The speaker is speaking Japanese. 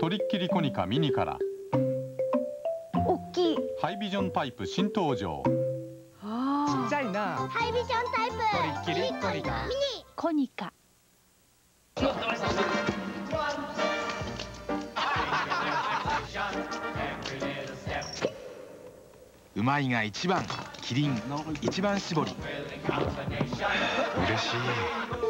トリッキリコニカミニから。大きい。ハイビジョンタイプ新登場。あちっちゃいな。ハイビジョンタイプ。トリッキリコニカ。ミニコニカ。うまいが一番。キリン。一番搾り。嬉しい。